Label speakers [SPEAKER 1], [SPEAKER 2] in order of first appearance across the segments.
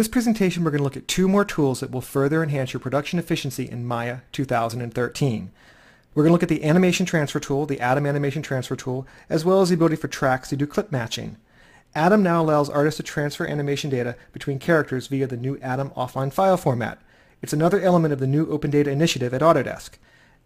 [SPEAKER 1] this presentation, we're going to look at two more tools that will further enhance your production efficiency in Maya 2013. We're going to look at the Animation Transfer tool, the Atom Animation Transfer tool, as well as the ability for Trax to do clip matching. Atom now allows artists to transfer animation data between characters via the new Atom offline file format. It's another element of the new Open Data initiative at Autodesk.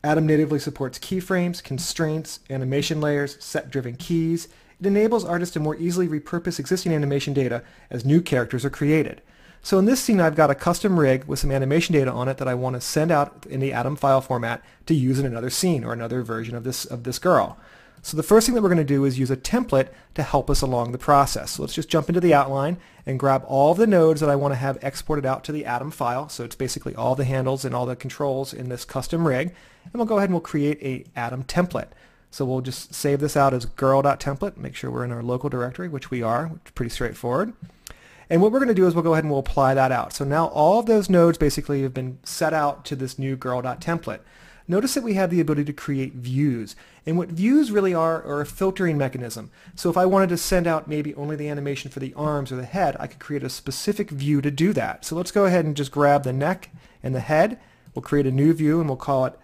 [SPEAKER 1] Atom natively supports keyframes, constraints, animation layers, set-driven keys. It enables artists to more easily repurpose existing animation data as new characters are created. So in this scene I've got a custom rig with some animation data on it that I want to send out in the Atom file format to use in another scene or another version of this, of this girl. So the first thing that we're going to do is use a template to help us along the process. So let's just jump into the outline and grab all the nodes that I want to have exported out to the Atom file. So it's basically all the handles and all the controls in this custom rig. And we'll go ahead and we'll create a Atom template. So we'll just save this out as girl.template, make sure we're in our local directory, which we are, which is pretty straightforward. And what we're going to do is we'll go ahead and we'll apply that out. So now all of those nodes basically have been set out to this new girl.template. Notice that we have the ability to create views. And what views really are are a filtering mechanism. So if I wanted to send out maybe only the animation for the arms or the head, I could create a specific view to do that. So let's go ahead and just grab the neck and the head. We'll create a new view and we'll call it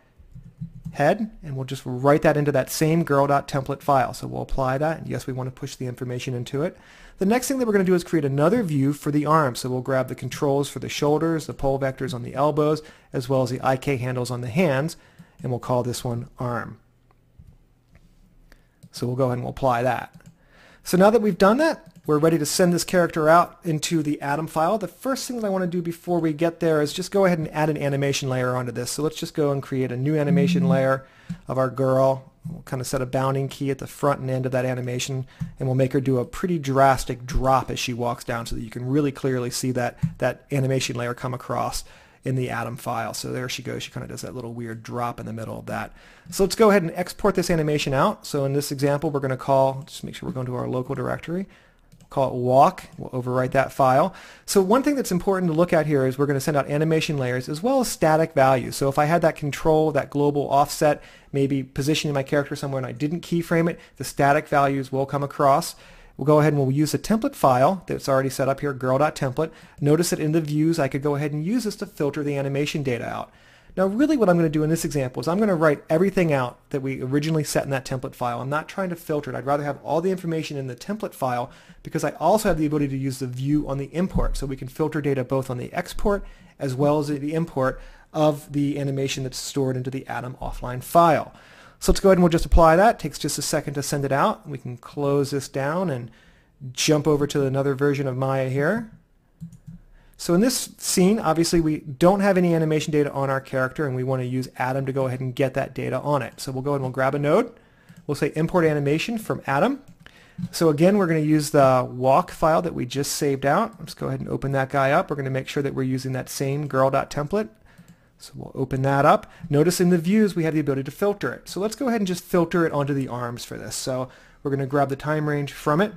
[SPEAKER 1] head and we'll just write that into that same girl.template file. So we'll apply that and yes we want to push the information into it. The next thing that we're going to do is create another view for the arm. So we'll grab the controls for the shoulders, the pole vectors on the elbows, as well as the IK handles on the hands and we'll call this one arm. So we'll go ahead and we'll apply that. So now that we've done that, we're ready to send this character out into the Atom file. The first thing that I want to do before we get there is just go ahead and add an animation layer onto this. So let's just go and create a new animation mm-hmm. layer of our girl. We'll kind of set a bounding key at the front and end of that animation and we'll make her do a pretty drastic drop as she walks down so that you can really clearly see that, that animation layer come across in the Atom file. So there she goes. She kind of does that little weird drop in the middle of that. So let's go ahead and export this animation out. So in this example, we're going to call, just make sure we're going to our local directory call it walk. We'll overwrite that file. So one thing that's important to look at here is we're going to send out animation layers as well as static values. So if I had that control, that global offset, maybe positioning my character somewhere and I didn't keyframe it, the static values will come across. We'll go ahead and we'll use a template file that's already set up here, girl.template. Notice that in the views I could go ahead and use this to filter the animation data out. Now really what I'm going to do in this example is I'm going to write everything out that we originally set in that template file. I'm not trying to filter it. I'd rather have all the information in the template file because I also have the ability to use the view on the import so we can filter data both on the export as well as the import of the animation that's stored into the Atom offline file. So let's go ahead and we'll just apply that. It takes just a second to send it out. We can close this down and jump over to another version of Maya here. So in this scene, obviously we don't have any animation data on our character and we want to use Atom to go ahead and get that data on it. So we'll go ahead and we'll grab a node. We'll say import animation from Atom. So again, we're going to use the walk file that we just saved out. Let's go ahead and open that guy up. We're going to make sure that we're using that same girl.template so we'll open that up. Notice in the views we have the ability to filter it. So let's go ahead and just filter it onto the arms for this. So we're going to grab the time range from it.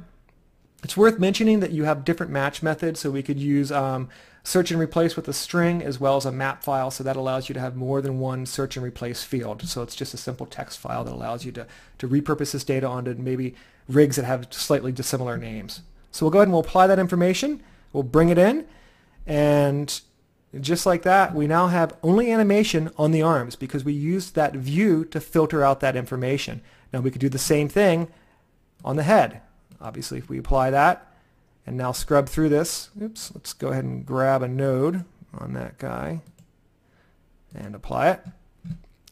[SPEAKER 1] It's worth mentioning that you have different match methods. So we could use um, search and replace with a string as well as a map file. So that allows you to have more than one search and replace field. So it's just a simple text file that allows you to, to repurpose this data onto maybe rigs that have slightly dissimilar names. So we'll go ahead and we'll apply that information. We'll bring it in and just like that, we now have only animation on the arms because we used that view to filter out that information. Now we could do the same thing on the head. Obviously, if we apply that and now scrub through this, oops, let's go ahead and grab a node on that guy and apply it.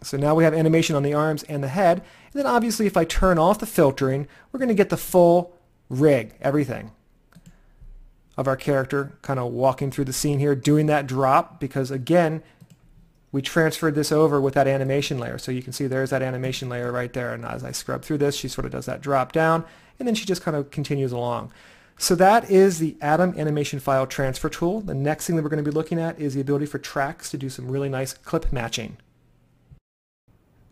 [SPEAKER 1] So now we have animation on the arms and the head. And then obviously if I turn off the filtering, we're going to get the full rig, everything of our character kind of walking through the scene here, doing that drop because again, we transferred this over with that animation layer. So you can see there's that animation layer right there. And as I scrub through this, she sort of does that drop down and then she just kind of continues along. So that is the Atom Animation File Transfer tool. The next thing that we're going to be looking at is the ability for Trax to do some really nice clip matching.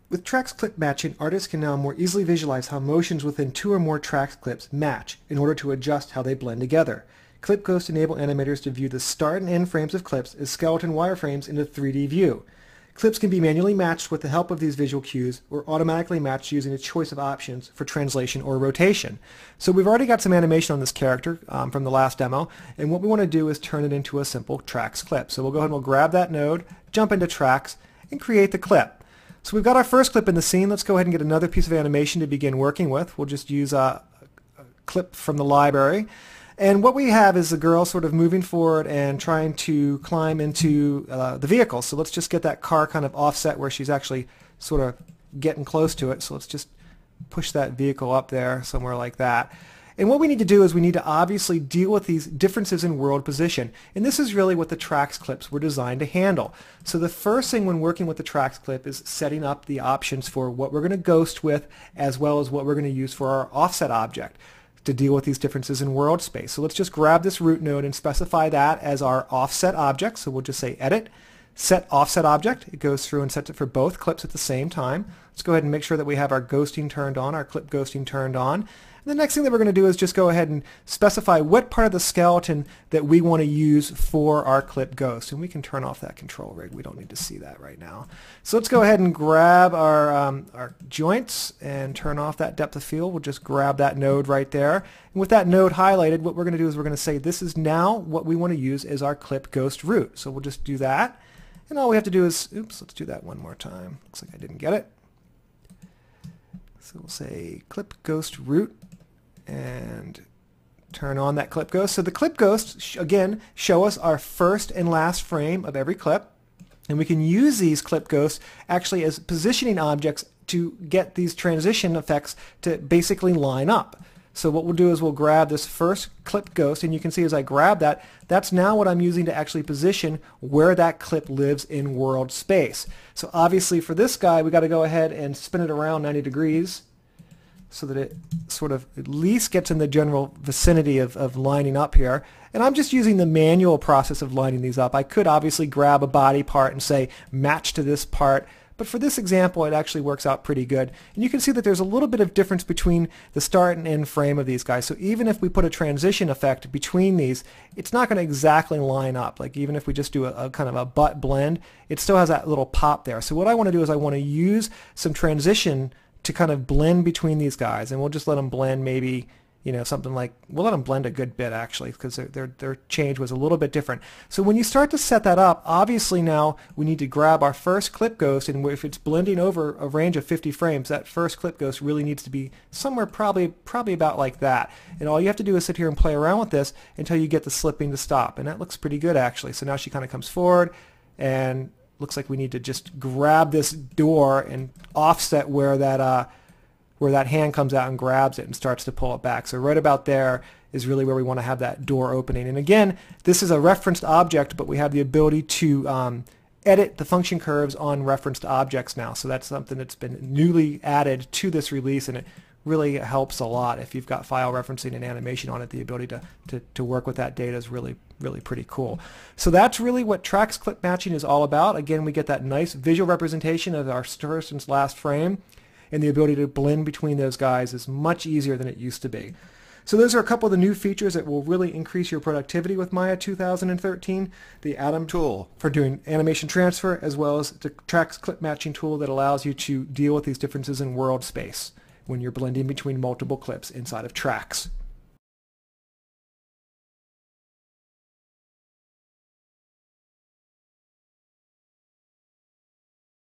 [SPEAKER 1] With Trax clip matching, artists can now more easily visualize how motions within two or more Trax clips match in order to adjust how they blend together. Clip Ghost enable animators to view the start and end frames of clips as skeleton wireframes in a 3D view. Clips can be manually matched with the help of these visual cues or automatically matched using a choice of options for translation or rotation. So we've already got some animation on this character um, from the last demo and what we want to do is turn it into a simple Trax clip. So we'll go ahead and we'll grab that node, jump into Trax and create the clip. So we've got our first clip in the scene. Let's go ahead and get another piece of animation to begin working with. We'll just use a, a clip from the library. And what we have is the girl sort of moving forward and trying to climb into uh, the vehicle. So let's just get that car kind of offset where she's actually sort of getting close to it. So let's just push that vehicle up there somewhere like that. And what we need to do is we need to obviously deal with these differences in world position. And this is really what the Trax clips were designed to handle. So the first thing when working with the Trax clip is setting up the options for what we're going to ghost with as well as what we're going to use for our offset object to deal with these differences in world space. So let's just grab this root node and specify that as our offset object. So we'll just say edit, set offset object. It goes through and sets it for both clips at the same time. Let's go ahead and make sure that we have our ghosting turned on, our clip ghosting turned on. And the next thing that we're going to do is just go ahead and specify what part of the skeleton that we want to use for our clip ghost. And we can turn off that control rig. We don't need to see that right now. So let's go ahead and grab our, um, our joints and turn off that depth of field. We'll just grab that node right there. And with that node highlighted, what we're going to do is we're going to say this is now what we want to use as our clip ghost root. So we'll just do that. And all we have to do is, oops, let's do that one more time. Looks like I didn't get it. So we'll say clip ghost root and turn on that clip ghost. So the clip ghost, again, show us our first and last frame of every clip. And we can use these clip ghosts actually as positioning objects to get these transition effects to basically line up. So what we'll do is we'll grab this first clip ghost, and you can see as I grab that, that's now what I'm using to actually position where that clip lives in world space. So obviously for this guy, we got to go ahead and spin it around 90 degrees so that it sort of at least gets in the general vicinity of, of lining up here. And I'm just using the manual process of lining these up. I could obviously grab a body part and say match to this part, but for this example it actually works out pretty good. And you can see that there's a little bit of difference between the start and end frame of these guys. So even if we put a transition effect between these, it's not going to exactly line up. Like even if we just do a, a kind of a butt blend, it still has that little pop there. So what I want to do is I want to use some transition to kind of blend between these guys, and we'll just let them blend maybe, you know, something like, we'll let them blend a good bit actually, because their, their, their change was a little bit different. So when you start to set that up, obviously now we need to grab our first clip ghost, and if it's blending over a range of 50 frames, that first clip ghost really needs to be somewhere probably, probably about like that. And all you have to do is sit here and play around with this until you get the slipping to stop, and that looks pretty good actually. So now she kind of comes forward, and looks like we need to just grab this door and offset where that uh, where that hand comes out and grabs it and starts to pull it back. So right about there is really where we want to have that door opening. And again, this is a referenced object, but we have the ability to um, edit the function curves on referenced objects now. So that's something that's been newly added to this release, and it really helps a lot if you've got file referencing and animation on it. The ability to, to, to work with that data is really, really pretty cool. So that's really what Trax clip matching is all about. Again, we get that nice visual representation of our first and last frame, and the ability to blend between those guys is much easier than it used to be. So those are a couple of the new features that will really increase your productivity with Maya 2013. The Atom tool for doing animation transfer, as well as the Trax clip matching tool that allows you to deal with these differences in world space when you're blending between multiple clips inside of Trax.